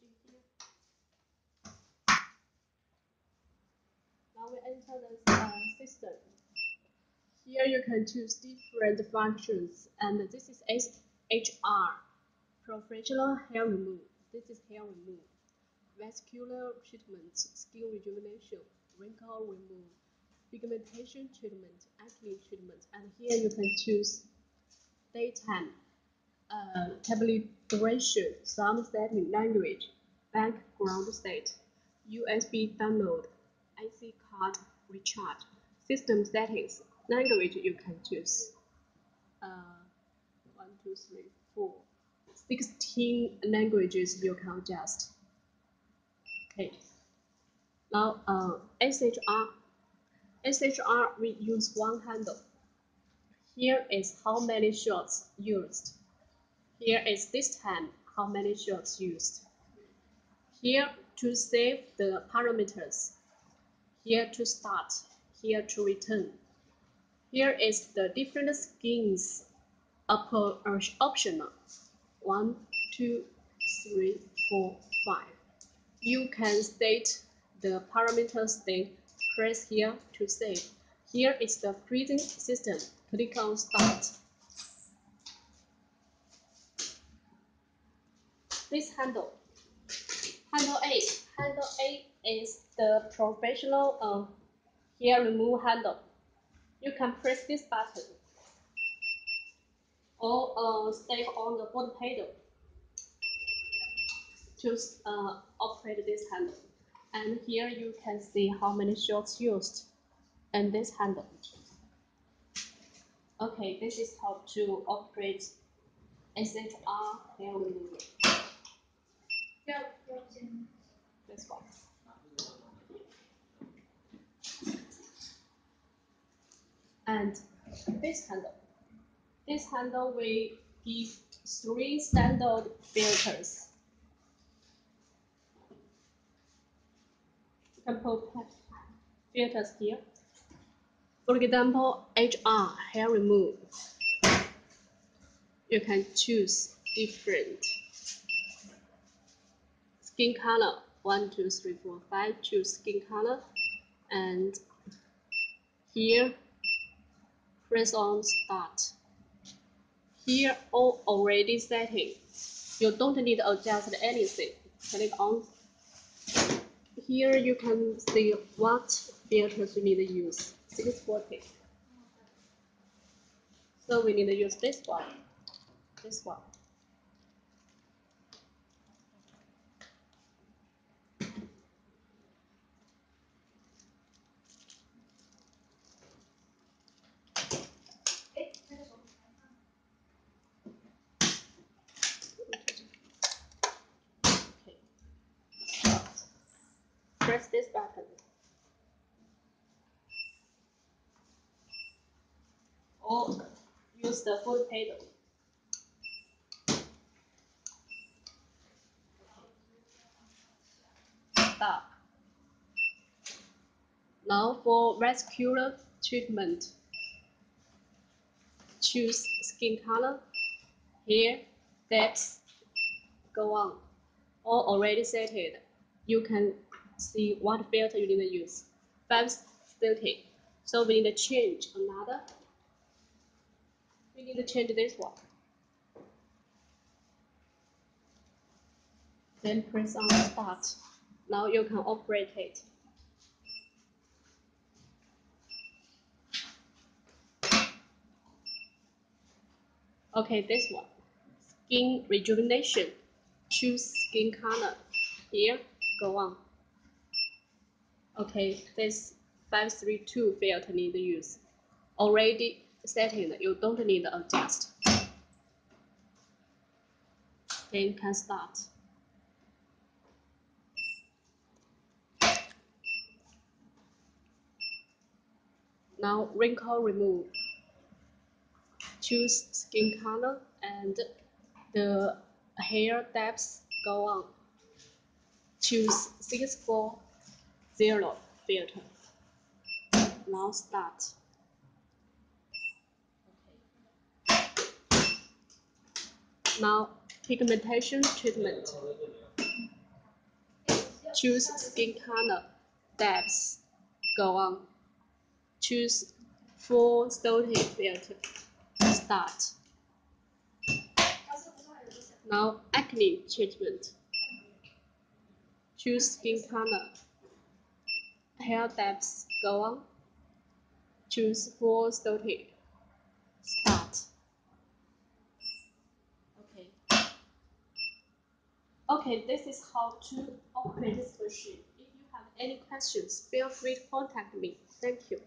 here. Now we enter the uh, system. Here you can choose different functions, and this is HR, professional hair remove. This is hair remove, vascular treatment, skin rejuvenation, wrinkle remove, pigmentation treatment, acne treatment, and here you can choose daytime, uh, calibration, sound setting, language, background state, USB download, IC card recharge, system settings, language you can choose. Uh, one, two, three, four, 16 languages you can adjust. Okay. Now, uh, SHR. SHR, we use one handle. Here is how many shots used. Here is this time, how many shots used. Here to save the parameters. Here to start. Here to return. Here is the different skins optional. One, two, three, four, five. You can state the parameters then press here to save. Here is the freezing system. Click on start. This handle. Handle A. Handle A is the professional uh, hair remove handle. You can press this button or uh, stay on the foot pedal to uh, operate this handle. And here you can see how many shots used and this handle. Okay, this is how to operate SHR hair remover. This one. And this handle. This handle will give three standard filters. Put filters here. For example, HR, hair remove. You can choose different skin color. One, two, three, four, five. Choose skin color. And here, press on start. Here all already setting. You don't need to adjust anything. Click on. Here you can see what filters you need to use. 640. So we need to use this one. This one. Press this button. Or use the foot pedal. Stop. Now for vascular treatment, choose skin color, hair, depth, go on. All already setted. You can see what filter you need to use. 530. So we need to change another. We need to change this one. Then press on start. Now you can operate it. Okay, this one. Skin rejuvenation. Choose skin color. Here, go on. Okay, this 532 filter need use. Already setting, you don't need adjust. Then you can start. Now wrinkle remove. Choose skin color and the hair depth go on. Choose 640 filter. Now start. Now pigmentation treatment. Choose skin color, depth, go on. Choose full stoti filter, start. Now acne treatment. Choose skin color, hair depth, go on. Choose full stoti, start. Okay. Okay, this is how to operate this machine. If you have any questions, feel free to contact me. Thank you.